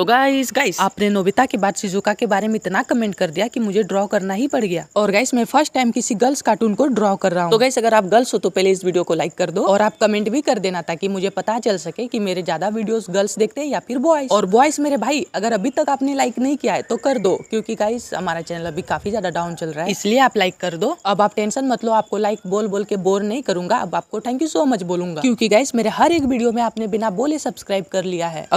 तो guys guys आपने Nobita के बाद शिजुका के बारे में इतना कमेंट कर दिया कि मुझे ड्रॉ करना ही पड़ गया। और गाइस मैं फ़र्स्ट टाइम किसी गर्ल्स कार्टून को ड्रॉ कर रहा हूँ। तो गाइस अगर आप गर्ल्स हो तो पहले इस वीडियो को लाइक कर दो और आप कमेंट भी कर देना ताकि मुझे पता चल सके की मेरे ज़्यादा वीडियो गर्ल्स देखते हैं या फिर बॉयज़ और बॉयज़ मेरे भाई अगर अभी तक आपने लाइक नहीं किया है तो कर दो क्यूँकी गाइस हमारा चैनल अभी काफ़ी ज़्यादा डाउन चल रहा है। इसलिए आप लाइक कर दो। अब आप टेंशन मत लो आपको लाइक बोल बोल के बोर नहीं करूँगा। अब आपको थैंक यू सो मच बोलूँगा। क्योंकि गाइस मेरे हर एक वीडियो में आपने बिना बोले सब्सक्राइब कर लिया है।